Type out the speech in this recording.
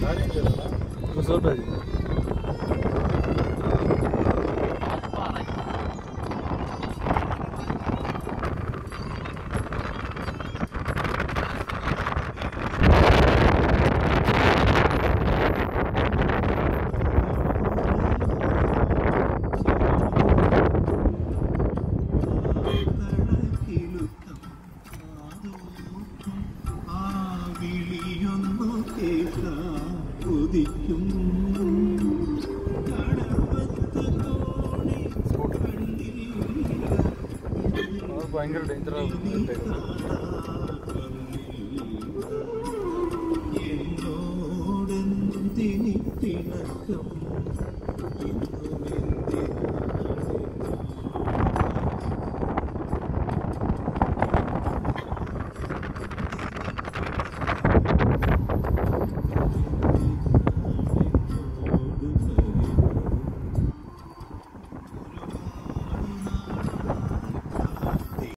哪里去了？不是。വന്നു കേട്ട കൊതിക്കും ഭയങ്കര ഡേഞ്ചറാണ് എന്നോടെന്തിനി പിണക്കം